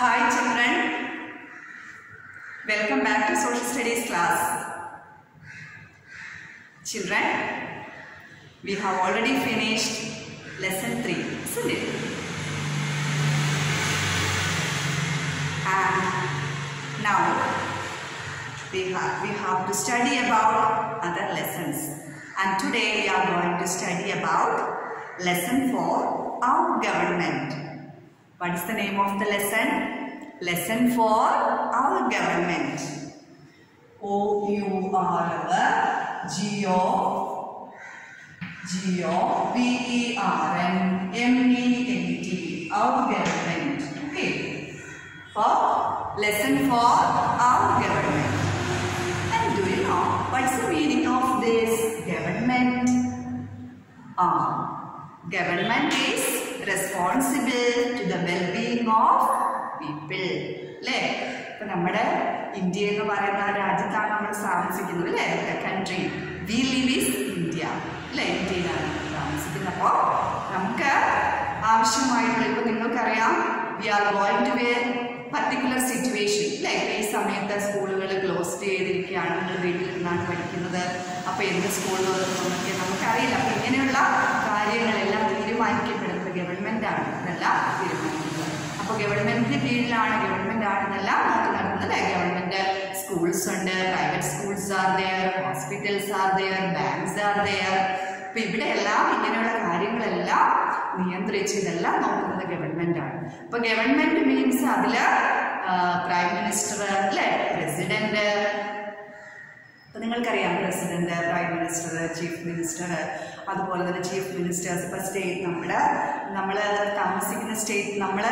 Hi children, welcome back to social studies class. Children, we have already finished lesson 3, isn't it? And now we have, we have to study about other lessons. And today we are going to study about lesson 4, our government. What is the name of the lesson? Lesson for our government. O U R G O G O V E R N M E N T. Our government. Okay. For lesson for our government. And do you know what's the meaning of this government? Ah, government is responsible to the wellbeing of people. അല്ലേ ഇപ്പൊ നമ്മുടെ India എന്ന് പറയുന്ന രാജ്യത്താണ് നമ്മൾ താമസിക്കുന്നത് അല്ലേ country we live is India അല്ലേ ഇന്ത്യയിലാണ് താമസിക്കുന്നത്. അപ്പോൾ നമുക്ക് ആവശ്യമായിട്ടുള്ള ഇപ്പൊ നിങ്ങൾക്കറിയാം we are going to where particular situation അല്ലേ ഈ സമയത്ത് സ്കൂളുകൾ ക്ലോസ് ചെയ്തിരിക്കുകയാണ് നിങ്ങൾ വീട്ടിലിരുന്നാണ് പഠിക്കുന്നത്. അപ്പോൾ എന്ത് സ്കൂളിൽ തുറന്നൊക്കെ നമുക്കറിയില്ല. അപ്പൊ ഇങ്ങനെയുള്ള കാര്യങ്ങളെല്ലാം തീരുമാനിക്കപ്പെടുന്നത് ഗവൺമെന്റ് എന്നല്ല തീരുമാനിക്കുന്നത്. അപ്പോൾ ഗവൺമെന്റിന് കീഴിലാണ് ഗവൺമെന്റ് ആണെന്നല്ല നോക്കി നടക്കുന്നത് ഗവൺമെന്റ് സ്കൂൾസ് ഉണ്ട് private schools are there hospitals are there banks are there അപ്പൊ ഇവിടെ എല്ലാം ഇങ്ങനെയുള്ള കാര്യങ്ങളെല്ലാം നിയന്ത്രിച്ച് ഇതെല്ലാം നോക്കുന്നത് ഗവൺമെന്റ് ആണ് അപ്പൊ ഗവൺമെന്റ് മീൻസ് അതിൽ പ്രൈം മിനിസ്റ്റർ അല്ലെ? പ്രസിഡന്റ് നിങ്ങൾക്കറിയാം president prime minister chief minister അതുപോലെ തന്നെ ചീഫ് മിനിസ്റ്റേഴ്സ് ഇപ്പോൾ സ്റ്റേറ്റ് നമ്മുടെ നമ്മൾ താമസിക്കുന്ന സ്റ്റേറ്റ് നമ്മൾ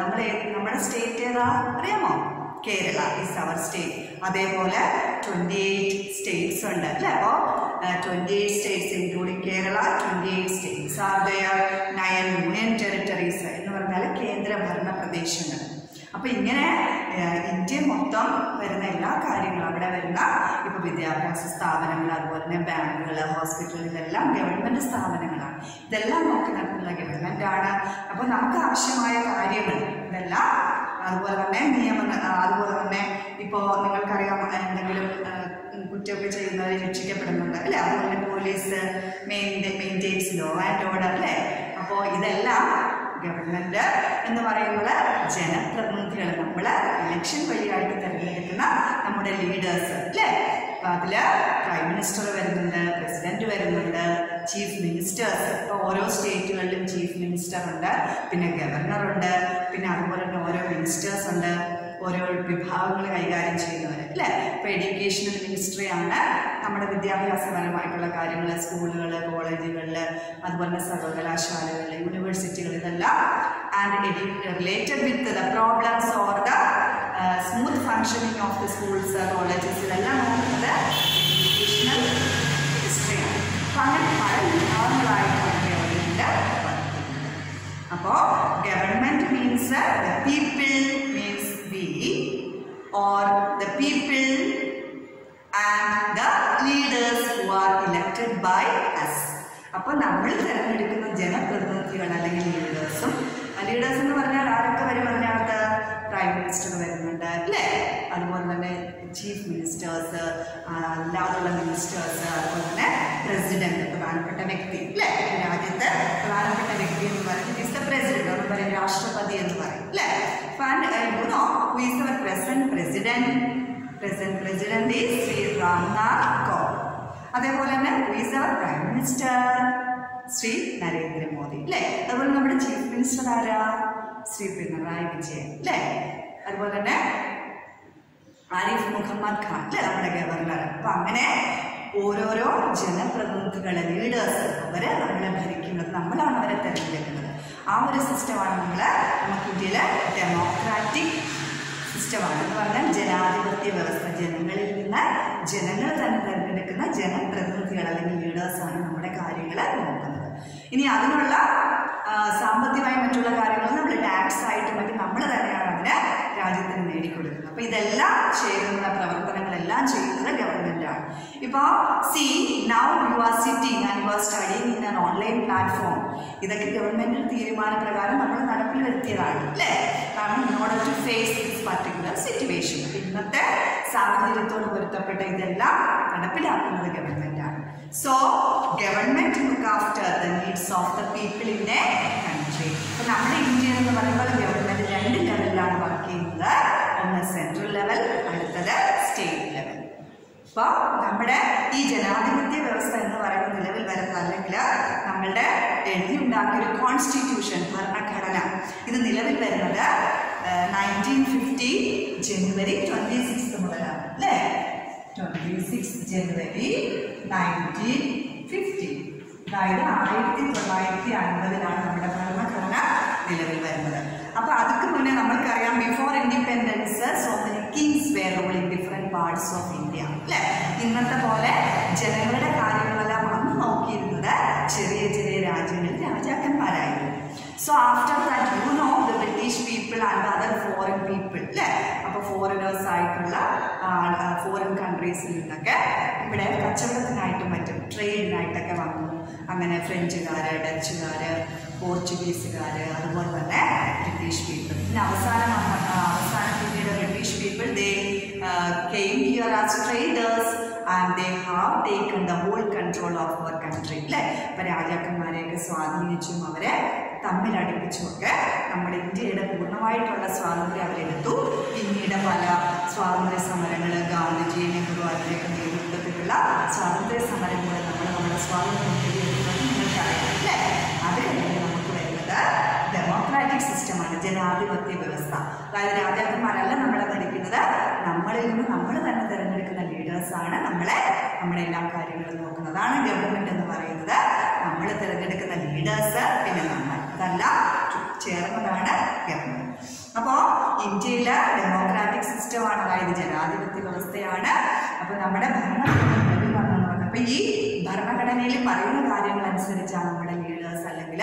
നമ്മളെ നമ്മുടെ സ്റ്റേറ്റ് ഏതാ? അറിയാമോ? കേരള ഈസ് അവർ സ്റ്റേറ്റ് അതേപോലെ ട്വന്റി എയ്റ്റ് സ്റ്റേറ്റ്സ് ഉണ്ട് അല്ലേ അപ്പോൾ twenty eight states including Kerala twenty eight states are there nine union territories എന്ന് പറഞ്ഞാൽ കേന്ദ്ര ഭരണ പ്രദേശങ്ങൾ. അപ്പോൾ ഇങ്ങനെ ഇന്ത്യ മൊത്തം വരുന്ന എല്ലാ കാര്യങ്ങളും അവിടെ വരുന്ന ഇപ്പോൾ വിദ്യാഭ്യാസ സ്ഥാപനങ്ങൾ അതുപോലെ തന്നെ ബാങ്കുകൾ ഹോസ്പിറ്റലുകൾ ഇതെല്ലാം ഗവൺമെന്റ് സ്ഥാപനങ്ങളാണ്. ഇതെല്ലാം നോക്കി നടത്തുന്ന ഗവൺമെന്റ് ആണ്. അപ്പോൾ നമുക്ക് ആവശ്യമായ കാര്യങ്ങൾ ഇതെല്ലാം അതുപോലെ തന്നെ നിയമങ്ങൾ അതുപോലെ തന്നെ ഇപ്പോൾ നിങ്ങൾക്കറിയാം എന്തെങ്കിലും കുറ്റമൊക്കെ ചെയ്യുന്നവർ രക്ഷിക്കപ്പെടുന്നുണ്ട് അല്ലേ? അതുപോലെ police main maintains law and order അല്ലേ? അപ്പോൾ ഇതെല്ലാം ഗവൺമെന്റ് എന്ന് പറയുന്നത് ജനപ്രതിനിധികൾ നമ്മൾ ഇലക്ഷൻ വഴിയായിട്ട് തിരഞ്ഞെടുക്കുന്ന നമ്മുടെ ലീഡേഴ്സ് അല്ലേ? അപ്പൊ അതിൽ പ്രൈം മിനിസ്റ്റർ വരുന്നുണ്ട് പ്രസിഡന്റ് വരുന്നുണ്ട് ചീഫ് മിനിസ്റ്റേഴ്സ് ഇപ്പോൾ ഓരോ സ്റ്റേറ്റുകളിലും ചീഫ് മിനിസ്റ്റർ ഉണ്ട് പിന്നെ ഗവർണർ ഉണ്ട് പിന്നെ അതുപോലെ തന്നെ ഓരോ മിനിസ്റ്റേഴ്സ് ഉണ്ട്. ഓരോ വിഭാഗങ്ങൾ കൈകാര്യം ചെയ്യുന്നവർ അല്ലേ? ഇപ്പൊ എഡ്യൂക്കേഷണൽ മിനിസ്ട്രി ആണ്. നമ്മുടെ വിദ്യാഭ്യാസപരമായിട്ടുള്ള കാര്യങ്ങൾ സ്കൂളുകൾ കോളേജുകളിൽ അതുപോലെ സർവകലാശാലകൾ യൂണിവേഴ്സിറ്റികൾ ഇതെല്ലാം. And related with the problems or the smooth functioning of the schools colleges ഇതെല്ലാം നോക്കുന്നത് എഡ്യൂക്കേഷണൽ മിനിസ്ട്രിയാണ് അപ്പം അങ്ങനെ പല അപ്പോൾ means the people means we or the people and the leaders who are elected by us. അപ്പോൾ നമ്മൾ തിരഞ്ഞെടുക്കുന്ന ജനപ്രതിനിധികൾ അല്ലെങ്കിൽ ലീഡേഴ്സും ലീഡേഴ്സ് എന്ന് പറഞ്ഞാൽ ആരൊക്കെ വരും അതിനകത്ത്? പ്രൈം മിനിസ്റ്റർ വരുന്നുണ്ട് അല്ലേ? അതുപോലെ തന്നെ ചീഫ് മിനിസ്റ്റേഴ്സ് അല്ലാതുള്ള മിനിസ്റ്റേഴ്സ് അതുപോലെ തന്നെ പ്രസിഡന്റ് പ്രധാനപ്പെട്ട വ്യക്തി അല്ലേ? രാജ്യത്തെ പ്രധാനപ്പെട്ട വ്യക്തി എന്ന് പറയുന്നത് ഇസ് ദ പ്രസിഡന്റ് രാഷ്ട്രപതി എന്ന് പറയും അല്ലേ? You know who is our present president present president is Shri Ramnath Kovind അതേപോലെ തന്നെ who is our prime minister Shri Narendra Modi അല്ലേ? അതുപോലെ നമ്മുടെ ചീഫ് മിനിസ്റ്റർ ആരാ? ശ്രീ പിണറായി വിജയൻ അല്ലേ? അതുപോലെ തന്നെ ആരിഫ് മുഹമ്മദ് ഖാൻ അല്ലേ? നമ്മുടെ ഗവർണർ അപ്പൊ അങ്ങനെ ഓരോരോ ജനപ്രതിനിധികളെ ലീഡേഴ്സ് അവരെ നമ്മളെ ഭരിക്കുന്നത് നമ്മളാണ് അവരെ തിരഞ്ഞെടുക്കുന്നത്. ആ ഒരു സിസ്റ്റമാണ് നമ്മൾ നമുക്ക് ഇന്ത്യയിലെ ഡെമോക്രാറ്റിക് സിസ്റ്റമാണ് എന്ന് പറഞ്ഞാൽ ജനാധിപത്യ വ്യവസ്ഥ ജനങ്ങളിൽ നിന്ന് ജനങ്ങൾ തന്നെ തിരഞ്ഞെടുക്കുന്ന ജനപ്രതിനിധികൾ അല്ലെങ്കിൽ ലീഡേഴ്സാണ് നമ്മുടെ കാര്യങ്ങൾ നോക്കുന്നത്. ഇനി അതിനുള്ള സാമ്പത്തികമായി മറ്റുള്ള കാര്യങ്ങൾ നമ്മൾ ടാക്സ് ആയിട്ട് മറ്റും നമ്മൾ തന്നെയാണ് അതിന് രാജ്യത്തിന് നേടിക്കൊടുക്കുന്നത് അപ്പൊ ഇതെല്ലാം ചേരുന്ന പ്രവർത്തനങ്ങളെല്ലാം ചെയ്യുന്നത് ഗവൺമെന്റ് ആണ്. ഇപ്പൊ see now you are you are studying in an online platform ഇതൊക്കെ ഗവൺമെന്റ് തീരുമാനപ്രകാരം നമ്മൾ നടപ്പിൽ വരുത്തിയതാണ് അല്ലേ? കാരണം in order to face this particular situation ഇന്നത്തെ സാഹചര്യത്തോട് പൊരുത്തപ്പെട്ട ഇതെല്ലാം നടപ്പിലാക്കുന്നത് ഗവൺമെന്റ് ആണ്. So government look after the needs of the people in a country അപ്പൊ നമ്മുടെ ഇന്ത്യ എന്ന് പറയുമ്പോൾ ഗവൺമെന്റ് രണ്ട് ലെവലിലാണ് വർക്ക് ചെയ്യുന്നത്. ലെവൽ അടുത്തത് സ്റ്റേറ്റ് ലെവൽ അപ്പോൾ നമ്മുടെ ഈ ജനാധിപത്യ വ്യവസ്ഥ എന്ന് പറയുന്ന നിലവിൽ വരുന്നത് അല്ലെങ്കിൽ നമ്മളുടെ ഡൽഹി ഉണ്ടാക്കിയ ഒരു കോൺസ്റ്റിറ്റ്യൂഷൻ ഭരണഘടന. ഇത് നിലവിൽ വരുന്നത് നയന്റീൻ ഫിഫ്റ്റി ജനുവരി ട്വന്റി സിക്സ് മുതലാണ് അല്ലേ? ട്വന്റി സിക്സ് ജനുവരി നയന്റീൻ ഫിഫ്റ്റി അതായത് ആയിരത്തി തൊള്ളായിരത്തി അൻപതിലാണ് നമ്മുടെ ഭരണഘടന നിലവിൽ വരുന്നത്. അപ്പൊ അതൊക്കെ മുന്നേ നമ്മൾക്കറിയാം before independence so many kings were ruling different parts of India അല്ലെ? ഇന്നത്തെ പോലെ ജനങ്ങളുടെ കാര്യങ്ങളെല്ലാം വന്ന് നോക്കിയിരുന്നത് ചെറിയ ചെറിയ രാജ്യങ്ങളിൽ രാജാക്കന്മാരായിരുന്നു. So after that you know the British people and other foreign people അല്ലേ? അപ്പോൾ ഫോറിനേഴ്സ് ആയിട്ടുള്ള ഫോറിൻ കൺട്രീസിൽ നിന്നൊക്കെ ഇവിടെ കച്ചവടത്തിനായിട്ടും മറ്റും ട്രേഡിനായിട്ടൊക്കെ വന്നു. അങ്ങനെ ഫ്രഞ്ചുകാര് ഡച്ചുകാര് പോർച്ചുഗീസുകാര് അതുപോലെ തന്നെ ബ്രിട്ടീഷ് പീപ്പിൾ പിന്നെ അവസാനം അവസാന പിന്നീട് British people they came here as traders and they have taken the whole control of our country അല്ലേ ഇപ്പം രാജാക്കന്മാരെയൊക്കെ സ്വാധീനിച്ചും അവരെ തമ്മിലടിപ്പിച്ചുമൊക്കെ നമ്മുടെ ഇന്ത്യയുടെ പൂർണമായിട്ടുള്ള സ്വാതന്ത്ര്യം അവരെടുത്തു. പിന്നീട് പല സ്വാതന്ത്ര്യ സമരങ്ങൾ ഗാന്ധിജി നെഹ്റു അവരുടെയൊക്കെ നേതൃത്വത്തിലുള്ള സ്വാതന്ത്ര്യ സമരങ്ങൾ നമ്മൾ നമ്മുടെ സ്വാതന്ത്ര്യം നിങ്ങൾക്ക് നിങ്ങൾക്കറിയാം അല്ലേ അത് കഴിഞ്ഞ് ഡെമോക്രാറ്റിക് സിസ്റ്റമാണ് ജനാധിപത്യ വ്യവസ്ഥ. അതായത് രാജാക്കന്മാരല്ല നമ്മളെ ഭരിക്കുന്നത്. നമ്മളിൽ നിന്ന് നമ്മൾ തന്നെ തിരഞ്ഞെടുക്കുന്ന ലീഡേഴ്സാണ് നമ്മളെ നമ്മുടെ എല്ലാ കാര്യങ്ങളും നോക്കുന്നതാണ് ഗവൺമെന്റ് എന്ന് പറയുന്നത്. നമ്മൾ തിരഞ്ഞെടുക്കുന്ന ലീഡേഴ്സ് പിന്നെ നമ്മൾ. അതെല്ലാം ചേർന്നതാണ് ഗവൺമെന്റ് അപ്പോൾ ഇന്ത്യയിലെ ഡെമോക്രാറ്റിക് സിസ്റ്റമാണ് അതായത് ജനാധിപത്യ വ്യവസ്ഥയാണ്. അപ്പോൾ നമ്മുടെ ഭരണഘടന അപ്പൊ ഈ ഭരണഘടനയിൽ പറയുന്ന കാര്യങ്ങൾ അനുസരിച്ചാണ് നമ്മുടെ ലീഡേഴ്സ് അല്ലെങ്കിൽ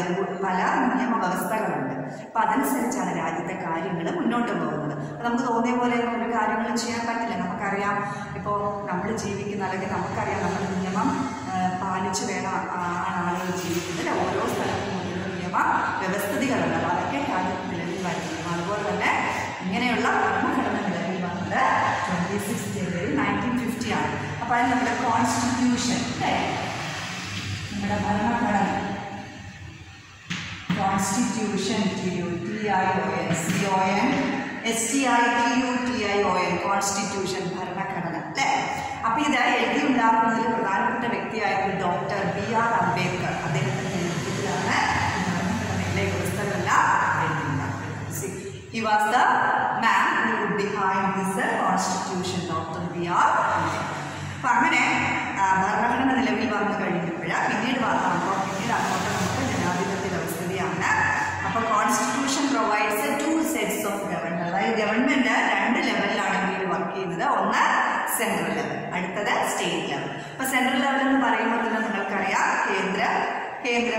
അതിൽ പല നിയമവ്യവസ്ഥകളുണ്ട്. അപ്പം അതനുസരിച്ചാണ് രാജ്യത്തെ കാര്യങ്ങൾ മുന്നോട്ട് പോകുന്നത്. അപ്പം നമുക്ക് തോന്നിയ പോലെ ഒരു കാര്യങ്ങളും ചെയ്യാൻ പറ്റില്ല. നമുക്കറിയാം ഇപ്പോൾ നമ്മൾ ജീവിക്കുന്ന അല്ലെങ്കിൽ നമുക്കറിയാം നമ്മൾ നിയമം പാലിച്ചു വേണം ആളുകൾ ജീവിക്കുന്നത്? ഓരോ സ്ഥലത്തും ഓരോ നിയമ വ്യവസ്ഥിതികളുണ്ട്. അപ്പോൾ അതൊക്കെ രാജ്യത്ത് നിലവിൽ വരുന്നത് അതുപോലെ തന്നെ ഇങ്ങനെയുള്ള ഭരണഘടന വന്നത് ട്വന്റി സിക്സ് ജനുവരി നയന്റീൻ ഫിഫ്റ്റി ആണ്. അപ്പോൾ അത് നമ്മുടെ കോൺസ്റ്റിറ്റ്യൂഷൻ അല്ലേ നമ്മുടെ ഭരണഘടന constitution T U T I O N C O N S T I T U T I O N constitution ഭരണഘടന അല്ലേ അപ്പൊ ഇത് എഴുതി ഉണ്ടാക്കുന്നതിൽ പ്രധാനപ്പെട്ട വ്യക്തിയായിരുന്നു ഡോക്ടർ ബി ആർ അംബേദ്കർ അദ്ദേഹത്തിന്റെ നേതൃത്വത്തിലാണ് ഈ ഭരണഘടനയിലെ വ്യവസ്ഥകളെല്ലാം എഴുതിയിട്ടുണ്ടാക്കുന്നത് he was the man who behind this constitution doctor B R Ambedkar അപ്പൊ അങ്ങനെ ആ, ഭരണഘടന നിലവിൽ വന്നു കഴിഞ്ഞപ്പോൾ പിന്നീട് വന്നപ്പോൾ പിന്നീട് അങ്ങോട്ട് നമുക്ക് ജനാധിപത്യ വ്യവസ്ഥയാണ് അപ്പൊ constitution provides two sets of government അതായത് ഗവൺമെന്റ് രണ്ട് ലെവലിലാണ് ഇന്ത്യയിൽ വർക്ക് ചെയ്യുന്നത് ഒന്ന് സെൻട്രൽ ലെവൽ അടുത്തത് സ്റ്റേറ്റ് ലെവൽ അപ്പൊ സെൻട്രൽ ലെവൽ എന്ന് പറയുമ്പോൾ തന്നെ നിങ്ങൾക്കറിയാം കേന്ദ്ര കേന്ദ്ര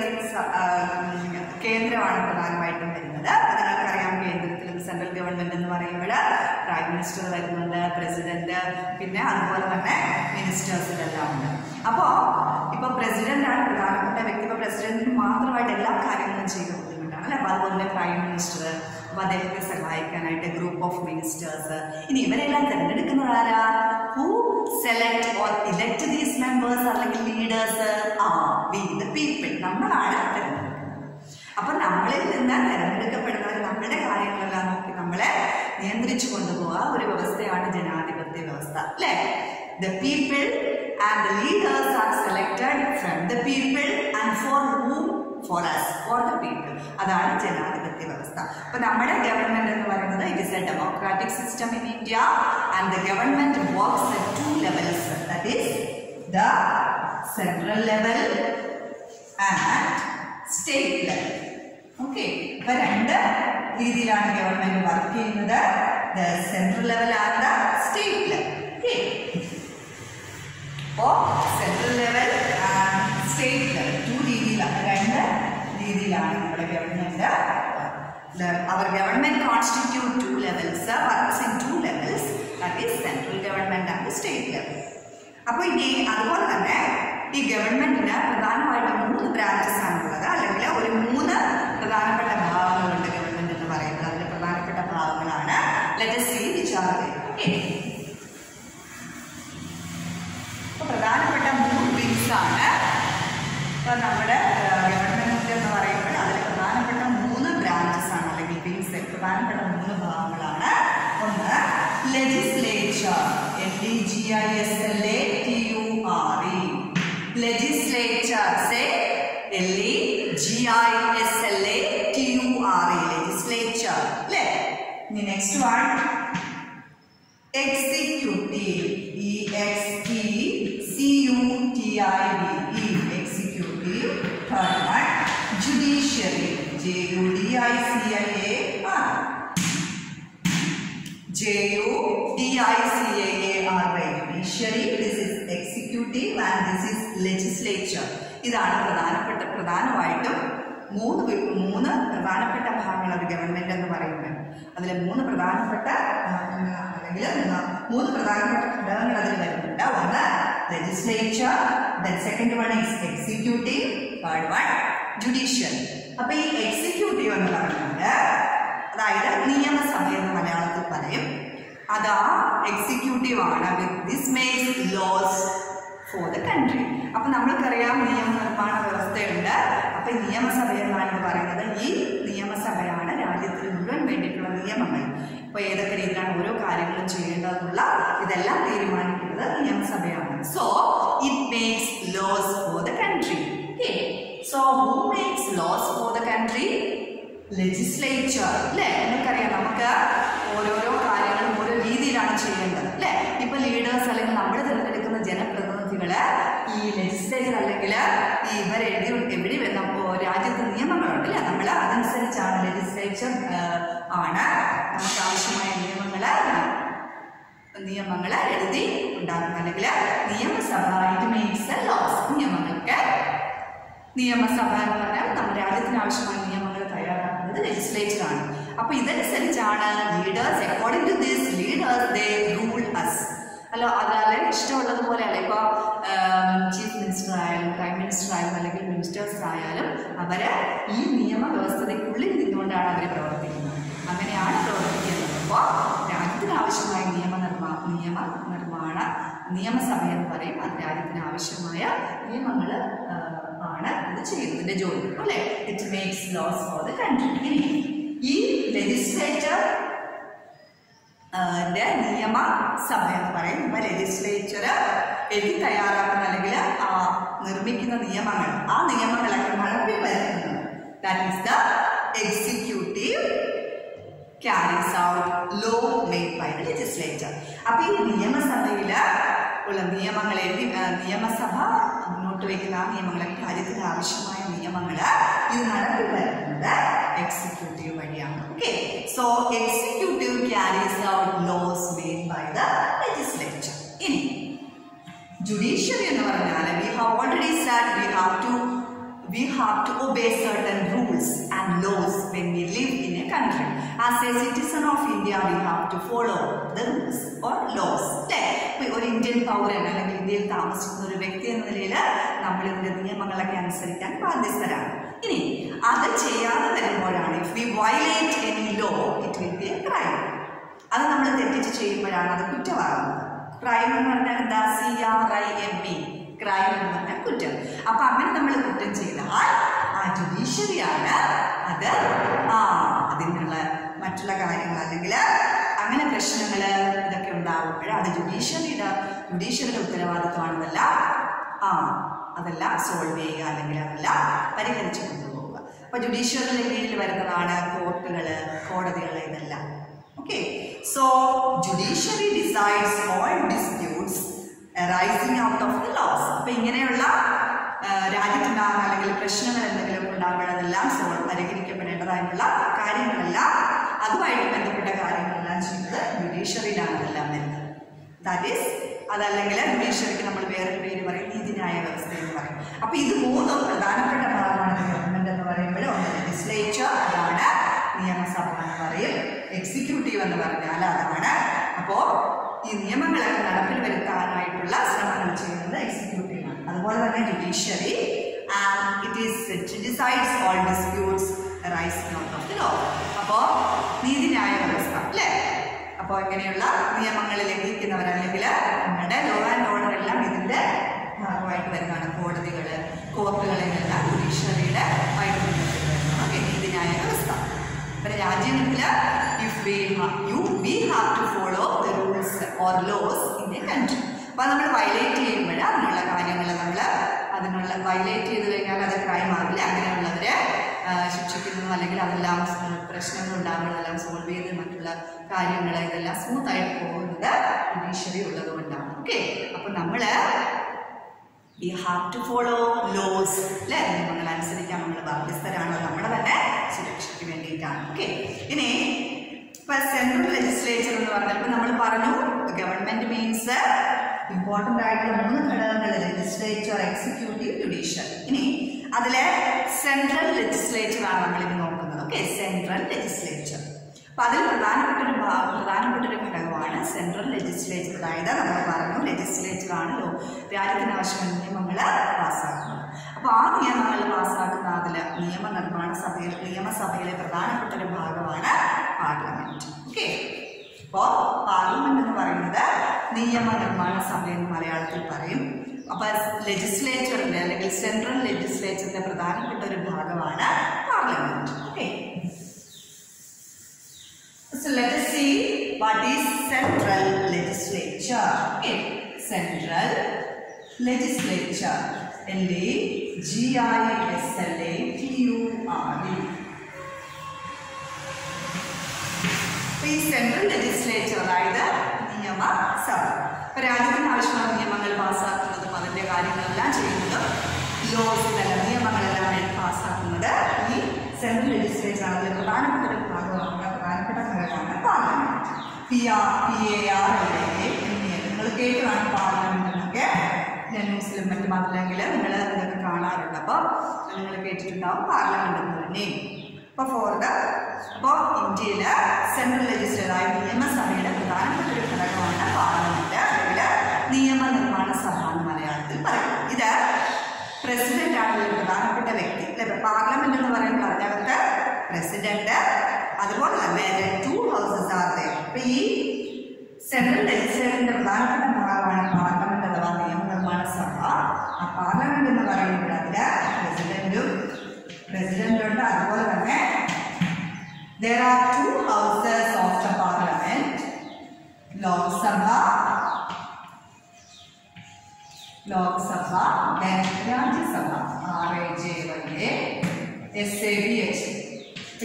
കേന്ദ്രമാണ് പ്രധാനമായിട്ടും വരുന്നത്. നിങ്ങൾക്കറിയാം കേന്ദ്രത്തിലും സെൻട്രൽ ഗവൺമെന്റ് എന്ന് പറയുമ്പോൾ പ്രൈം മിനിസ്റ്റർ വരുന്നുണ്ട് പ്രസിഡന്റ് പിന്നെ അതുപോലെ തന്നെ മിനിസ്റ്റേഴ്സ് ഇതെല്ലാം ഉണ്ട്. അപ്പോൾ പ്രസിഡന്റ് ആണ് പ്രധാനപ്പെട്ട വ്യക്തി. ഇപ്പൊ പ്രസിഡന്റിന് മാത്രമായിട്ട് എല്ലാ കാര്യങ്ങളും ചെയ്യുന്ന ബുദ്ധിമുട്ടാണ് അല്ലെ? അപ്പൊ അതുപോലെ പ്രൈം മിനിസ്റ്റർ അപ്പൊ അദ്ദേഹത്തെ സഹായിക്കാനായിട്ട് ഗ്രൂപ്പ് ഓഫ് മിനിസ്റ്റേഴ്സ് ഇനി ഇവരെല്ലാം തിരഞ്ഞെടുക്കുന്നത് ആരാ? Who select or elect these members അല്ലെങ്കിൽ ലീഡേഴ്സ് ആ വി ദ പീപ്പിൾ നമ്മളാണ് തിരഞ്ഞെടുക്കുന്നത്. അപ്പൊ നമ്മളിൽ നിന്ന് തിരഞ്ഞെടുക്കപ്പെടുന്നവർ നമ്മുടെ കാര്യങ്ങളെല്ലാം നോക്കി നമ്മളെ നിയന്ത്രിച്ചു കൊണ്ടുപോകാൻ ഒരു വ്യവസ്ഥയാണ് ജനാധിപത്യ വ്യവസ്ഥ അല്ലേ? The people and the leaders are selected from the people and for whom for us for the people അതാണ് ജനാധിപത്യ വ്യവസ്ഥ. അപ്പൊ നമ്മുടെ ഗവൺമെന്റ് എന്ന് പറയുന്നത് it is a democratic system in India and the government works at two levels the central level and state level okay ഇപ്പൊ രണ്ട് രീതിയിലാണ് ഗവൺമെന്റ് വർക്ക് ചെയ്യുന്നത്. The central level and the state level okay അപ്പോ central level and state level രീതിയിലാണ് നമ്മുടെ government our government constitute two levels works in two levels is central central government and state level അപ്പോൾ ഇനി അതുപോലെ തന്നെ ഈ ഗവൺമെന്റിന് പ്രധാനമായിട്ട് മൂന്ന് ബ്രാഞ്ചസ് ആണുള്ളത്. അല്ലെങ്കിൽ ഒരു മൂന്ന് പ്രധാനപ്പെട്ട ഭാഗങ്ങളുണ്ട് ഗവൺമെന്റ് എന്ന് പറയുന്നത്. അതിന്റെ പ്രധാനപ്പെട്ട ഭാഗങ്ങളാണ്. ലെറ്റസ് സി വിചാരം ഓക്കെ പ്രധാനപ്പെട്ട മൂന്ന് വിങ്സ് ആണ്. നമ്മുടെ ഗവൺമെന്റ് എന്ന് പറയുമ്പോൾ അതിൽ പ്രധാനപ്പെട്ട മൂന്ന് ബ്രാഞ്ചസ് ആണ് അല്ലെങ്കിൽ വിങ്സ് പ്രധാനപ്പെട്ട മൂന്ന് ഭാഗങ്ങളാണ് ഒന്ന് legislature L E I judiciary this is executive and this is legislature ഇതാണ് പ്രധാനപ്പെട്ട പ്രധാനമായിട്ടും മൂന്ന് മൂന്ന് പ്രധാനപ്പെട്ട ഭാഗങ്ങൾ അത് ഗവൺമെന്റ് എന്ന് പറയുന്നത്. അതിൽ മൂന്ന് പ്രധാനപ്പെട്ട അല്ലെങ്കിൽ മൂന്ന് പ്രധാനപ്പെട്ട ഘടകങ്ങൾ അതിൽ വരുന്നുണ്ട്. ഒന്ന് legislature then second one is executive third one judicial അപ്പൊ ഈ എക്സിക്യൂട്ടീവ് എന്ന് പറയുന്നത് അതായത് നിയമസഭ എന്ന് മലയാളത്തിൽ പറയും. അത് എക്സിക്യൂട്ടീവ് ആണ് this makes laws for the country അപ്പൊ നമ്മൾക്കറിയാം നിയമനിർമ്മാണ വ്യവസ്ഥയുണ്ട്. അപ്പൊ നിയമസഭ എന്നാണ് പറയുന്നത്. ഈ നിയമസഭയാണ് രാജ്യത്തിന് മുഴുവൻ വേണ്ടിയിട്ടുള്ള നിയമങ്ങൾ. ഇപ്പൊ ഏതൊക്കെ രീതിയിലാണ് ഓരോ കാര്യങ്ങളും ചെയ്യേണ്ടതെന്നുള്ള ഇതെല്ലാം തീരുമാനിക്കുന്നത് നിയമസഭയാണ്. So it makes laws for the country so who makes laws for the country legislature അല്ലേ? നമുക്കറിയാം നമുക്ക് ഓരോരോ കാര്യങ്ങളും ഓരോ രീതിയിലാണ് ചെയ്യേണ്ടത് അല്ലേ ഇപ്പൊ ലീഡേഴ്സ് അല്ലെങ്കിൽ നമ്മൾ തിരഞ്ഞെടുക്കുന്ന ജനപ്രതിനിധികൾ ഈ ലെജിസ്ലേച്ചർ അല്ലെങ്കിൽ ഇവർ എഴുതി എവിടെ രാജ്യത്ത് നിയമങ്ങളുണ്ട് അല്ലേ നമ്മൾ അതനുസരിച്ചാണ് ലെജിസ്ലേച്ചർ ആണ് നമുക്ക് ആവശ്യമായ നിയമങ്ങൾ നിയമങ്ങൾ എഴുതി ഉണ്ടാക്കുന്നത്. അല്ലെങ്കിൽ നിയമസഭ ഇറ്റ് മേക്സ് ലോസ് നിയമങ്ങൾക്ക് നിയമസഭ എന്ന് പറഞ്ഞാൽ നമ്മുടെ രാജ്യത്തിന് ആവശ്യമായ നിയമങ്ങൾ തയ്യാറാക്കുന്നത് ലെജിസ്ലേച്ചർ ആണ്. അപ്പൊ ഇതനുസരിച്ചാണ് leaders according to this leaders they rule us അല്ല അതായത് ഇഷ്ടമുള്ളതുപോലെ അല്ല ഇപ്പോൾ ചീഫ് മിനിസ്റ്റർ ആയാലും പ്രൈം മിനിസ്റ്റർ ആയാലും അല്ലെങ്കിൽ മിനിസ്റ്റേഴ്സ് ആയാലും അവരെ ഈ നിയമ വ്യവസ്ഥതയ്ക്കുള്ളിൽ നിന്നുകൊണ്ടാണ് അവർ പ്രവർത്തിക്കുന്നത്. അങ്ങനെയാണ് പ്രവർത്തിക്കുന്നത്. അപ്പോൾ രാജ്യത്തിന് ആവശ്യമായ നിയമ നിർമ്മാ നിയമ നിർമ്മാണ നിയമസഭ എന്ന് പറയും അത് രാജ്യത്തിന് ആവശ്യമായ നിയമങ്ങൾ ആണ് ഇത് ചെയ്യുന്നതിന്റെ ജോലി അല്ലേ? It makes laws for the country ഈ ലെജിസ്ലേച്ചർ ന്റെ നിയമസഭ എന്ന് പറയും. ഇപ്പൊ ലെജിസ്ലേച്ചർ എഴുതി തയ്യാറാക്കുന്ന അല്ലെങ്കിൽ നിർമ്മിക്കുന്ന നിയമങ്ങൾ. ആ നിയമങ്ങളൊക്കെ നടപ്പിൽ വരുന്നത് that is the executive carries out law made by the legislature അപ്പൊ ഈ നിയമസഭയിൽ ഉള്ള നിയമങ്ങൾ എഴുതി നിയമസഭ മുന്നോട്ട് വയ്ക്കുന്ന ആ നിയമങ്ങളൊക്കെ കാര്യത്തിന് ആവശ്യമായ നിയമങ്ങൾ ഇത് നടപ്പിൽ വരുന്നത് എക്സിക്യൂട്ടീവ് വഴിയാണ്. Okay so executive carries out laws made by the legislature ഇനി ജുഡീഷ്യറി എന്ന് പറഞ്ഞാൽ we have already sat we have to we have to obey certain As a citizen of India, we have to follow the rules or laws. അല്ലേ ഒരു Indian പൗരൻ അല്ലെങ്കിൽ ഇന്ത്യയിൽ താമസിക്കുന്ന ഒരു വ്യക്തി എന്ന നിലയിൽ നമ്മൾ ഇതിന്റെ നിയമങ്ങളൊക്കെ അനുസരിക്കാൻ ബാധ്യസ്ഥരാണ്. ഇനി അത് ചെയ്യാതെ വരുമ്പോഴാണ് if we violate any law it will be a crime അത് നമ്മൾ തെറ്റിച്ച് ചെയ്യുമ്പോഴാണ് അത് കുറ്റമാകുന്നത്. ക്രൈം എന്ന് പറഞ്ഞാൽ എന്താ? C R I M E crime എന്ന് പറഞ്ഞാൽ കുറ്റം. അപ്പൊ അങ്ങനെ നമ്മൾ കുറ്റം ചെയ്താൽ ആ ജുഡീഷ്യറിയാണ് അത് ആ അതിനുള്ള മറ്റുള്ള കാര്യങ്ങൾ അല്ലെങ്കിൽ അങ്ങനെ പ്രശ്നങ്ങൾ ഇതൊക്കെ ഉണ്ടാകുമ്പോൾ അത് ജുഡീഷ്യറിയുടെ ജുഡീഷ്യറിയുടെ ഉത്തരവാദിത്വമാണെന്നല്ല ആ അതെല്ലാം സോൾവ് ചെയ്യുക അല്ലെങ്കിൽ അതെല്ലാം പരിഹരിച്ചു കൊണ്ടുപോകുക അപ്പൊ ജുഡീഷ്യറിയുടെ കീഴിൽ വരുന്നതാണ് കോർട്ടുകൾ കോടതികൾ ഇതെല്ലാം. Okay so judiciary decides all disputes rising out of the laws അപ്പൊ ഇങ്ങനെയുള്ള രാജ്യത്തുണ്ടാകുന്ന അല്ലെങ്കിൽ പ്രശ്നങ്ങൾ എന്തെങ്കിലും ഉണ്ടാകുമ്പോഴതെല്ലാം സോൾവ് പരിഹരിക്കപ്പെടേണ്ടതായിട്ടുള്ള കാര്യങ്ങളെല്ലാം അതുമായിട്ട് ബന്ധപ്പെട്ട കാര്യങ്ങളെല്ലാം ചെയ്യുന്നത് ജുഡീഷ്യറിയിലാണ് അതെല്ലാം വരുന്നത്. ദാറ്റ് ഈസ് അതല്ലെങ്കിൽ ജുഡീഷ്യറിക്ക് നമ്മൾ വേറൊരു പേര് പറയും നീതിന്യായ വ്യവസ്ഥ എന്ന് പറയും. അപ്പോൾ ഇത് മൂന്നും പ്രധാനപ്പെട്ട ഭാഗമാണ് ഗവൺമെന്റ് എന്ന് പറയുമ്പോഴും ഒന്ന് ലെജിസ്ലേച്ചർ അതാണ് നിയമസഭ എന്ന് പറയും. എക്സിക്യൂട്ടീവ് എന്ന് പറഞ്ഞാൽ അതാണ്. അപ്പോൾ ഈ നിയമങ്ങളൊക്കെ നടപ്പിൽ വരുത്താനായിട്ടുള്ള ശ്രമങ്ങൾ ചെയ്യുന്നത് എക്സിക്യൂട്ടീവാണ് അതുപോലെ തന്നെ judiciary and it is decides all disputes അപ്പോൾ ഇങ്ങനെയുള്ള നിയമങ്ങൾ ലംഘിക്കുന്നവർ അല്ലെങ്കിൽ നമ്മുടെ ലോ ആൻഡ് ഓർഡർ എല്ലാം ഇതിന്റെ ഭാഗമായിട്ട് വരുന്നതാണ്. കോടതികൾ കോർട്ടുകളിലെല്ലാം ജുഡീഷ്യറിയുടെ ആയിട്ട് വ്യവസ്ഥ. പിന്നെ രാജ്യങ്ങളിൽ if we you we have to follow the rules or laws in a country അപ്പോൾ നമ്മൾ വയലേറ്റ് ചെയ്യുമ്പോൾ അതിനുള്ള കാര്യങ്ങൾ നമ്മൾ അതിനുള്ള വയലേറ്റ് ചെയ്ത് കഴിഞ്ഞാൽ അത് ക്രൈം ആവില്ല. അങ്ങനെയുള്ളവരെ ശിക്ഷിക്കുന്നതും അല്ലെങ്കിൽ അതെല്ലാം പ്രശ്നങ്ങൾ ഉണ്ടാകുന്നതെല്ലാം സോൾവ് ചെയ്ത് മറ്റുള്ള കാര്യങ്ങൾ ഇതെല്ലാം സ്മൂത്തായിട്ട് പോകുന്നത് ജുഡീഷ്യറി ഉള്ളത് കൊണ്ടാണ് ഓക്കെ അപ്പോൾ നമ്മൾ we have to follow laws അല്ലേ നിയമങ്ങൾ അനുസരിക്കാൻ നമ്മൾ ബാധ്യസ്ഥരാണോ. നമ്മുടെ തന്നെ സുരക്ഷയ്ക്ക് വേണ്ടിയിട്ടാണ്. ഓക്കെ ഇനി ഇപ്പൊ സെൻട്രൽ ലെജിസ്ലേച്ചർ എന്ന് പറഞ്ഞാൽ ഇപ്പൊ നമ്മൾ പറഞ്ഞു ഗവൺമെന്റ് മീൻസ് ഇമ്പോർട്ടന്റ് ആയിട്ടുള്ള മൂന്ന് ഘടകങ്ങൾ ലെജിസ്ലേച്ചർ എക്സിക്യൂട്ടീവ് ജുഡീഷ്യൽ ഇനി അതിലെ സെൻട്രൽ ലെജിസ്ലേച്ചർ ആണ് നമ്മളിത് നോക്കുന്നത്. ഓക്കെ സെൻട്രൽ ലെജിസ്ലേച്ചർ അപ്പൊ അതിൽ പ്രധാനപ്പെട്ട ഒരു ഭാഗം പ്രധാനപ്പെട്ട ഒരു ഘടകമാണ് സെൻട്രൽ ലെജിസ്ലേച്ചർ അതായത് നമ്മൾ പറഞ്ഞു ലെജിസ്ലേച്ചർ ആണല്ലോ രാജ്യത്തിന് ആവശ്യമായ നിയമങ്ങൾ പാസ്സാക്കുന്നത് അപ്പൊ ആ നിയമങ്ങൾ പാസ്സാക്കുന്ന അതിൽ നിയമനിർമ്മാണ സഭയിൽ നിയമസഭയിലെ പ്രധാനപ്പെട്ട ഒരു ഭാഗമാണ് പാർലമെന്റ്. ഓക്കെ അപ്പോ പാർലമെന്റ് എന്ന് പറയുന്നത് നിയമനിർമ്മാണ സഭ എന്ന് മലയാളത്തിൽ പറയും അപ്പൊ ലെജിസ്ലേച്ചറിന്റെ അല്ലെങ്കിൽ സെൻട്രൽ ലെജിസ്ലേച്ചറിന്റെ പ്രധാനപ്പെട്ട ഒരു ഭാഗമാണ് parliament okay So let us see what is central legislature. Okay, central legislature. L E. ഈ സെൻട്രൽ ലെജിസ്ലേച്ചർ അതായത് നിയമസഭ അപ്പൊ രാജ്യത്തിന് ആവശ്യമായ നിയമങ്ങൾ പാസ്സാക്കുന്നതും അതിന്റെ കാര്യങ്ങളെല്ലാം ചെയ്യുന്നതും ലോസ് നിയമങ്ങളെല്ലാം പാസ്സാക്കുന്നത് ഈ സെൻട്രൽ ലെജിസ്ലേച്ചർ അതിൽ പ്രധാനപ്പെട്ട ഒരു ഭാഗമാണ് പ്രധാനപ്പെട്ട ഘടകമാണ് parliament. P R P A R L A എന്നിവ നിങ്ങൾ കേട്ടതാണ് പാർലമെന്റ് ഞാൻ ന്യൂസിലും മറ്റും അതല്ലെങ്കിൽ നിങ്ങൾ ഇതൊക്കെ കാണാറുണ്ട്. അപ്പോൾ നിങ്ങൾ കേട്ടിട്ടുണ്ടാവും പാർലമെന്റ് എന്ന് തന്നെ അപ്പോൾ ഇന്ത്യയിൽ സെൻട്രൽ ലെജിസ്ലേറ്റർ ആയ നിയമസഭയുടെ പ്രധാനപ്പെട്ട ഒരു ഘടകമാണ് പാർലമെന്റ്. അല്ലെങ്കിൽ നിയമനിർമ്മാണ സഭ എന്ന് മലയാളത്തിൽ പറയും. ഇത് പ്രസിഡന്റ് ആണ് ഒരു പ്രധാനപ്പെട്ട വ്യക്തി. പാർലമെന്റ് എന്ന് പറയുമ്പോൾ അതിനകത്ത് പ്രസിഡന്റ് അതുപോലെ തന്നെ ടു ഹൗസസ് ആർ അപ്പൊ ഈ സെൻട്രൽ ലെജിസ്ലേറ്ററിന്റെ പ്രധാനപ്പെട്ട ഭാഗമാണ് പാർലമെന്റ് അഥവാ നിയമനിർമ്മാണ സഭ. ആ പാർലമെന്റ് എന്ന് പറയുമ്പോൾ അതിൽ പ്രസിഡന്റും പ്രസിഡന്റ് ഉണ്ട്. അതുപോലെ തന്നെ there are two houses of parliament Lok Sabha then Rajya Sabha R A Y A S A B H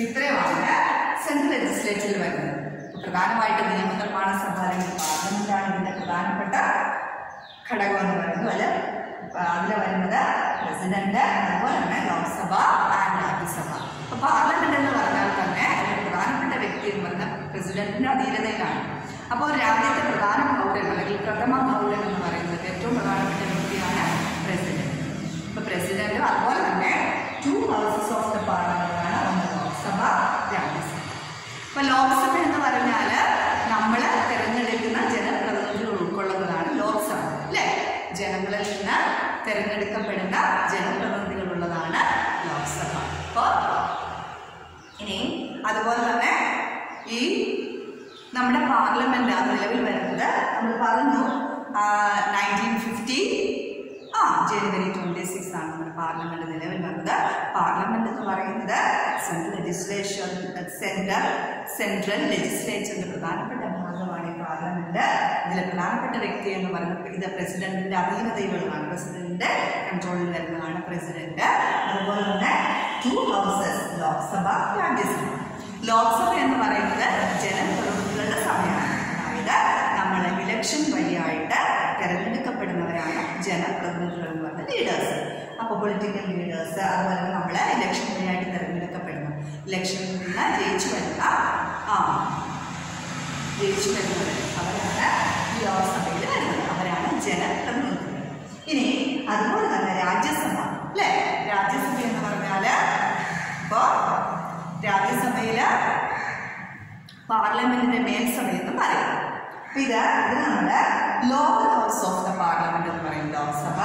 ഇത്രയുമാണ് സെൻട്രൽ ലെജിസ്ലേച്ചറിൽ വരുന്നത്. പ്രധാനമായിട്ട് നിയമനിർമ്മാണ സഭ അല്ലെങ്കിൽ പാർലമെന്റാണ് ഇതിന്റെ പ്രധാനപ്പെട്ട ഘടകം എന്ന് പറയുന്നത് അതിൽ വരുന്നത് പ്രസിഡന്റ് അതുപോലെ തന്നെ ലോക്സഭ പാർലമെന്റ് എന്ന് പറഞ്ഞാൽ തന്നെ പ്രധാനപ്പെട്ട വ്യക്തി എന്ന് പറഞ്ഞാൽ പ്രസിഡന്റിന്റെ അധീനതയിലാണ്. അപ്പോൾ രാജ്യത്തെ പ്രധാന പൗരൻ അല്ലെങ്കിൽ പ്രഥമ പൗരൻ എന്ന് പറയുന്നത് ഏറ്റവും പ്രധാനപ്പെട്ട വ്യക്തിയാണ് പ്രസിഡന്റ്. ഇപ്പൊ പ്രസിഡന്റും അതുപോലെ തന്നെ ടു ഹൗസസ് ഓഫ് ദ പാർലമെന്റാണ് ഒന്ന് ലോക്സഭ രാജ്യസഭ ഇപ്പൊ ലോക്സഭ എന്ന് പറഞ്ഞാൽ നമ്മൾ തിരഞ്ഞെടുക്കുന്ന ജനപ്രതിനിധികൾ ഉൾക്കൊള്ളുന്നതാണ് ലോക്സഭ അല്ലെ? ജനങ്ങളിൽ നിന്ന് തിരഞ്ഞെടുക്കപ്പെടുന്ന ജനപ്രതിനിധികളുള്ളതാണ് ലോക്സഭ. അപ്പോൾ ഇനി അതുപോലെ തന്നെ ഈ നമ്മുടെ പാർലമെന്റ് ആ നിലവിൽ വരുന്നത് നമ്മൾ പറഞ്ഞു നയന്റീൻ ഫിഫ്റ്റി ആ ജനുവരി ട്വന്റി സിക്സ് ആണ് നമ്മുടെ പാർലമെന്റ് നിലവിൽ വന്നത് പാർലമെന്റ് എന്ന് പറയുന്നത് സെൻട്രൽ ലെജിസ്ലേഷൻ സെൻട്രൽ സെൻട്രൽ ലെജിസ്ലേച്ചറിന്റെ പ്രധാനപ്പെട്ട ഭാഗമാണ് ഈ പാർലമെന്റ്. ഇതിലെ പ്രധാനപ്പെട്ട വ്യക്തി എന്ന് പറയുന്നത് ഇത് പ്രസിഡന്റിന്റെ അധീനതയിലുള്ളതാണ്. പ്രസിഡന്റിന്റെ കൺട്രോളിൽ വരുന്നതാണ് പ്രസിഡന്റ്. അതുപോലെ തന്നെ ടു ഹൗസസ് ലോക്സഭ രാജ്യസഭ. ലോക്സഭ എന്ന് പറയുന്നത് ജനപ്രതിനിധികളുടെ സഭയാണ്. അതായത് നമ്മൾ ഇലക്ഷൻ വഴിയായിട്ട് തിരഞ്ഞെടുക്കപ്പെടുന്നവരാണ് ജനപ്രതിനിധികൾ എന്ന് പറഞ്ഞ ലീഡേഴ്സ് അപ്പോൾ പൊളിറ്റിക്കൽ ലീഡേഴ്സ് അതുപോലെ നമ്മൾ ഇലക്ഷൻ വഴിയായിട്ട് തിരഞ്ഞെടുക്കപ്പെടുന്നു. ഇലക്ഷനിൽ നിന്ന് ജയിച്ചു വരുന്ന ആ ജയിച്ചു വരുന്നവർ അവരാണ് ലോക്സഭയിൽ വരുന്നത്. അവരാണ് ജനപ്രതിനിധികൾ. ഇനി അതുപോലെ തന്നെ രാജ്യസഭ അല്ലേ? രാജ്യസഭ എന്ന് പറഞ്ഞാൽ ഇപ്പോ രാജ്യസഭയിൽ പാർലമെന്റ് ഗവൺമെന്റിന്റെ മേൽസഭ എന്ന് പറയും. അപ്പൊ ഇത് ഇത് നമ്മുടെ lower house of the parliament എന്ന് പറയും ലോക്സഭ.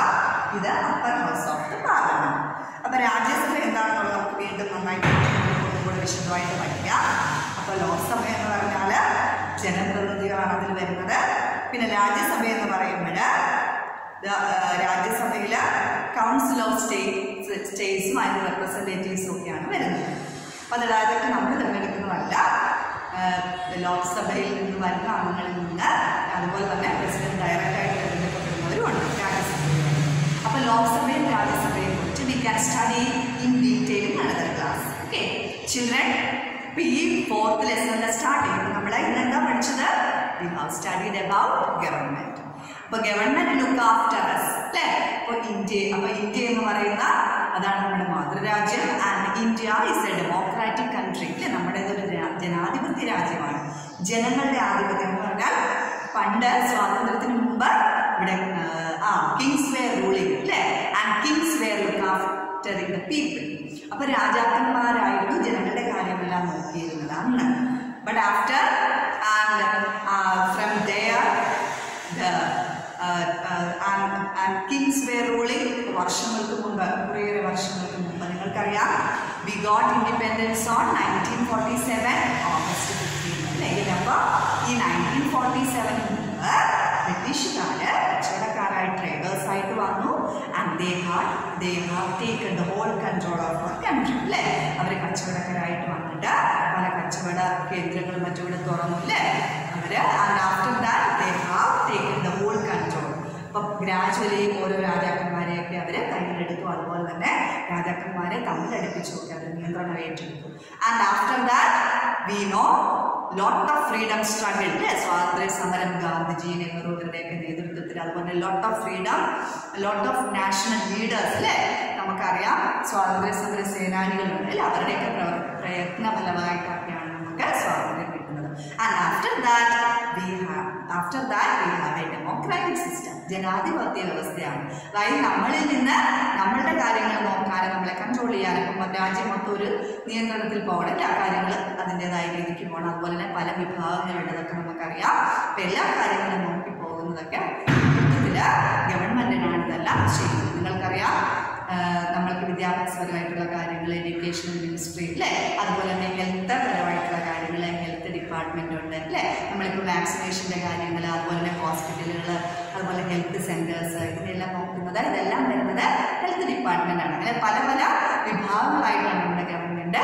ഇത് upper house of the parliament. അപ്പൊ രാജ്യസഭ എന്താണെന്നുള്ളത് നമുക്ക് വീണ്ടും നന്നായിട്ട് ഒന്നുകൂടെ വിശദമായിട്ട് പഠിക്കാം. അപ്പൊ ലോക്സഭ എന്ന് പറഞ്ഞാൽ ജനപ്രതിനിധികളാണ് അതിൽ വരുന്നത്. പിന്നെ രാജ്യസഭ എന്ന് പറയുമ്പോൾ രാജ്യസഭയിൽ കൗൺസിൽ ഓഫ് സ്റ്റേറ്റ്സ് സ്റ്റേറ്റ്സും അതിന്റെ റെപ്രസെന്റേറ്റീവ്സും ഒക്കെയാണ് വരുന്നത്. അപ്പോൾ അത് ഡയറക്റ്റ് നമ്മൾ തിരഞ്ഞെടുക്കുന്നതല്ല. ലോക്സഭയിൽ നിന്ന് വരുന്ന അംഗങ്ങളിൽ നിന്ന് അതുപോലെ തന്നെ പ്രസിഡന്റ് ഡയറക്റ്റായിട്ട് തിരഞ്ഞെടുക്കപ്പെടുന്നവരുമുണ്ട് രാജ്യസഭയിൽ അപ്പോൾ ലോക്സഭയും രാജ്യസഭയും കുറിച്ച് we can study in detail നടന്ന ക്ലാസ് ഓക്കെ ചിൽഡ്രൻ ഇപ്പം ഈ ഫോർത്ത് ലെസണിലെ സ്റ്റാർട്ടിങ് നമ്മൾ ഇന്ന് എന്താ പഠിച്ചത്? We have studied about government അപ്പൊ ഗവൺമെന്റ് ലുക്ക് ആഫ്റ്റർ അസ് അല്ലെ? അപ്പൊ ഇന്ത്യ അപ്പൊ ഇന്ത്യ എന്ന് പറയുന്ന അതാണ് നമ്മുടെ Mathrurajyam. And India is a democratic country അല്ലെ? നമ്മുടെ ഇതൊരു രാ- ജനാധിപത്യ രാജ്യമാണ്. ജനങ്ങളുടെ ആധിപത്യം എന്ന് പറഞ്ഞാൽ പണ്ട് സ്വാതന്ത്ര്യത്തിന് മുമ്പ് ഇവിടെ ആ കിങ്സ് വെയർ റൂളിംഗ് അല്ലെ? And kings were look after in the people അപ്പൊ രാജാക്കന്മാരായിരുന്നു ജനങ്ങളുടെ കാര്യമെല്ലാം നോക്കിയിരുന്നത് അന്ന്. But after and from there the uh, uh, and, way ruling വർഷങ്ങൾക്ക് മുമ്പ് കുറേയേറെ വർഷങ്ങൾക്ക് മുമ്പ്. നിങ്ങൾക്കറിയാം we got independence on nineteen forty seven August fifteen അല്ലേ? അപ്പോൾ ഈ നയന്റീൻ ഫോർട്ടി സെവൻ മുമ്പ് ബ്രിട്ടീഷുകാര് കച്ചവടക്കാരായി ട്രേഡേഴ്സ് ആയിട്ട് വന്നു. And they had they have taken the whole control of our country അല്ലേ? അവർ കച്ചവടക്കാരായിട്ട് വന്നിട്ട് പല കച്ചവട കേന്ദ്രങ്ങളും മറ്റും ഇവിടെ തുറന്നു അല്ലേ? അവർ and after that they have taken the whole control gradually ഓരോ രാജാക്കന്മാരെയൊക്കെ അവർ കയ്യിലെടുത്തു അതുപോലെ തന്നെ രാജാക്കന്മാരെ തമ്മിലടുപ്പിച്ചു ഒക്കെ അവർ നിയന്ത്രണം ഏറ്റെടുത്തു. And after that we know lot of freedom struggle സ്വാതന്ത്ര്യ സമരം ഗാന്ധിജി നെഹ്റു നേതൃത്വത്തിൽ. അതുപോലെ lot of freedom lot of national leaders അല്ലേ നമുക്കറിയാം സ്വാതന്ത്ര്യ സമര സേനാനികളുണ്ട്. അല്ലെ അവരുടെയൊക്കെ പ്രയത്ന ഫലമായിട്ടൊക്കെയാണ് നമുക്ക് സ്വാതന്ത്ര്യം കിട്ടുന്നത്. And after that we have after that we have a democratic system ജനാധിപത്യ വ്യവസ്ഥയാണ്. അതായത് നമ്മളിൽ നിന്ന് നമ്മളുടെ കാര്യങ്ങൾ നോക്കാനും നമ്മളെ കൺട്രോൾ ചെയ്യാനും ഇപ്പം രാജ്യം മൊത്തം ഒരു നിയന്ത്രണത്തിൽ പോകണം. എല്ലാ കാര്യങ്ങൾ അതിന്റെതായ രീതിക്ക് പോകണം. അതുപോലെ തന്നെ പല വിഭാഗങ്ങളുടേതൊക്കെ നമുക്കറിയാം. അപ്പം എല്ലാ കാര്യങ്ങളും നോക്കി പോകുന്നതൊക്കെ മൊത്തത്തിൽ ഗവൺമെന്റിനാണ് ചെയ്യുന്നത്. നിങ്ങൾക്കറിയാം നമ്മൾക്ക് വിദ്യാഭ്യാസപരമായിട്ടുള്ള കാര്യങ്ങൾ എഡ്യൂക്കേഷൻ മിനിസ്ട്രി അല്ലേ? അതുപോലെ തന്നെ ഹെൽത്ത് പരമായിട്ടുള്ള കാര്യങ്ങൾ ഹെൽത്ത് ഡിപ്പാർട്ട്മെന്റ് ഉണ്ട് അല്ലേ നമ്മളിപ്പോൾ വാക്സിനേഷന്റെ കാര്യങ്ങൾ അതുപോലെ തന്നെ ഹോസ്പിറ്റലുകൾ അതുപോലെ ഹെൽത്ത് സെന്റേഴ്സ് ഇതിനെല്ലാം നോക്കുന്നത് ഇതെല്ലാം വരുന്നത് ഹെൽത്ത് ഡിപ്പാർട്ട്മെന്റ് ആണ്. അങ്ങനെ പല പല വിഭാഗങ്ങളായിട്ടാണ് നമ്മുടെ ഗവൺമെന്റ്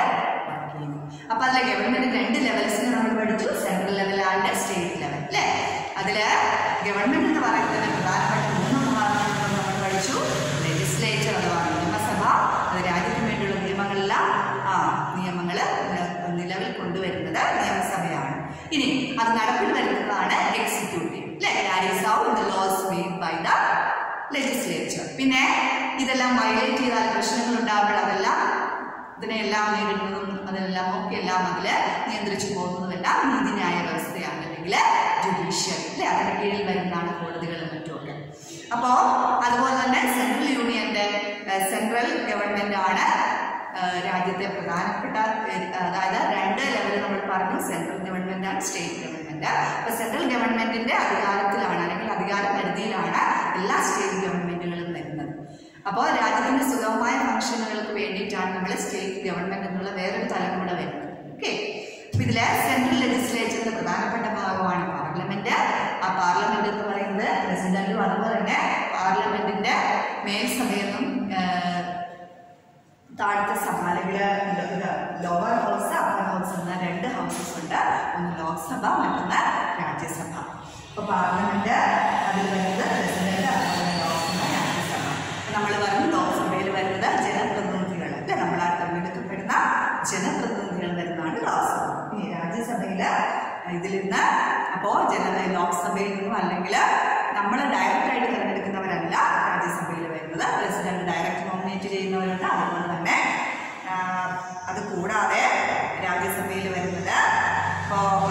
അപ്പൊ അതിലെ ഗവൺമെന്റ് രണ്ട് ലെവൽസിന് നമ്മൾ പഠിച്ചു. Central level and state level അല്ലേ? അതിൽ ഗവൺമെന്റ് എന്ന് പറയുന്നത് പ്രധാനപ്പെട്ട മൂന്ന് വിഭാഗങ്ങൾ നമ്മൾ പഠിച്ചു. ലെജിസ്ലേച്ചർ അഥവാ നിയമസഭ അത് രാജ്യത്തിന് വേണ്ടിയുള്ള നിയമങ്ങളെല്ലാം ആ നിയമങ്ങൾ നിലവിൽ കൊണ്ടുവരുന്നത്. നിയമസഭയാണ് ഇനി അത് നടപ്പിൽ വരുന്നതാണ് എക്സിക്യൂട്ടീവ് അല്ലെ out laws by the legislature പിന്നെ ഇതെല്ലാം വയലേറ്റ് ചെയ്താൽ പ്രശ്നങ്ങൾ ഉണ്ടാവുമ്പോൾ അതെല്ലാം. ഇതിനെല്ലാം നേരിടുന്നതും അതിനെല്ലാം ഒക്കെ എല്ലാം അതിൽ നിയന്ത്രിച്ചു പോകുന്നതെല്ലാം നീതിന്യായ വ്യവസ്ഥയാണ് അല്ലെങ്കിൽ ജുഡീഷ്യൽ അല്ലെ അതിന്റെ കീഴിൽ വരുന്നതാണ് കോടതികളും മറ്റുമൊക്കെ. അപ്പോ അതുപോലെ തന്നെ സെൻട്രൽ യൂണിയന്റെ സെൻട്രൽ ഗവൺമെന്റ് ആണ് രാജ്യത്തെ പ്രധാനപ്പെട്ട അതായത് രണ്ട് ലെവൽ നമ്മൾ പറഞ്ഞു സെൻട്രൽ ഗവൺമെന്റ് ആണ് സ്റ്റേറ്റ് ഗവൺമെന്റ് അപ്പൊ സെൻട്രൽ ഗവൺമെന്റിന്റെ അധികാരത്തിലാണ് അല്ലെങ്കിൽ അധികാര പരിധിയിലാണ് എല്ലാ സ്റ്റേറ്റ് ഗവൺമെന്റുകളും വരുന്നത്. അപ്പോൾ രാജ്യത്തിന്റെ സുഗമമായ ഫംഗ്ഷനുകൾക്ക് വേണ്ടിയിട്ടാണ് നമ്മൾ സ്റ്റേറ്റ് ഗവൺമെന്റ് എന്നുള്ള വേറൊരു തലം കൂടെ വരുന്നത്. ഓക്കെ അപ്പൊ ഇതിലെ സെൻട്രൽ ലെജിസ്ലേച്ചറിന്റെ പ്രധാനപ്പെട്ട ഭാഗമാണ് പാർലമെന്റ് ആ പാർലമെന്റ് എന്ന് പറയുന്നത് പ്രസിഡന്റും അതുപോലെ തന്നെ പാർലമെന്റിന്റെ ഏഹ്, താഴത്തെ സഭാലകൾ ലോവർ ഹൗസ് അപ്പർ ഹൗസ് എന്ന രണ്ട് ഹൗസസ് ഉണ്ട്. ഒന്ന് ലോക്സഭ മറ്റൊന്ന് രാജ്യസഭ. അപ്പൊ പാർലമെന്റ് അതിൽ വരുന്നത് പ്രസിഡന്റ് നമ്മൾ ലോക്സഭയിൽ ജനപ്രതിനിധികൾ ജനപ്രതിനിധികൾ വരുന്നതാണ് ലോക്സഭ ഈ രാജ്യസഭയിൽ ഇതിൽ നിന്ന് അപ്പോ ജന ലോക്സഭയിൽ നിന്നും അല്ലെങ്കിൽ നമ്മൾ ഡയറക്റ്റ് ആയിട്ട് തിരഞ്ഞെടുക്കുന്നവരല്ല രാജ്യസഭയിൽ വരുന്നത്. പ്രസിഡന്റ് ഡയറക്റ്റ് നോമിനേറ്റ് ചെയ്യുന്നവരുണ്ട്. അതുപോലെ കൂടാതെ രാജ്യസഭയിൽ വരുന്നത്. ഇപ്പോൾ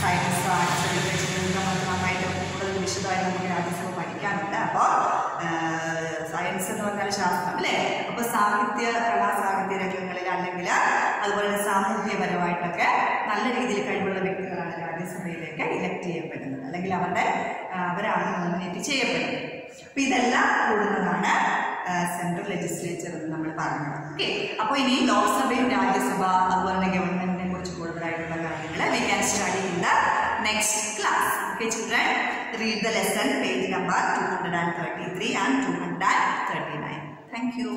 സയൻസ് ലിറ്ററേച്ചർ നമുക്ക് നന്നായിട്ട് കൂടുതൽ വിശദമായി നമുക്ക് രാജ്യസഭ പഠിക്കാനുണ്ട്. അപ്പോൾ സയൻസ് എന്ന് പറഞ്ഞാൽ ശാസ്ത്രം അല്ലേ? അപ്പോൾ സാഹിത്യ കലാ സാഹിത്യ രംഗങ്ങളിൽ അല്ലെങ്കിൽ അതുപോലെ സാമൂഹ്യപരമായിട്ടൊക്കെ നല്ല രീതിയിൽ കഴിവുള്ള വ്യക്തികളാണ് രാജ്യസഭയിലേക്ക് ഇലക്ട് ചെയ്യപ്പെടുന്നത്. അല്ലെങ്കിൽ അവരുടെ അവരാണ് നോമിനേറ്റ് ചെയ്യപ്പെടുന്നത്. അപ്പം ഇതെല്ലാം കൂടുന്നതാണ് സെൻട്രൽ ലെജിസ്ലേച്ചർ എന്ന് നമ്മൾ പറഞ്ഞത്. ഓക്കെ. അപ്പോൾ ഇനി ലോക്സഭയും രാജ്യസഭ അതുപോലെ തന്നെ ഗവൺമെന്റിനെ കുറിച്ച് കൂടുതലായിട്ടുള്ള കാര്യങ്ങൾ we can study in the next class okay children read the lesson page number two hundred and thirty three and two hundred and thirty nine thank you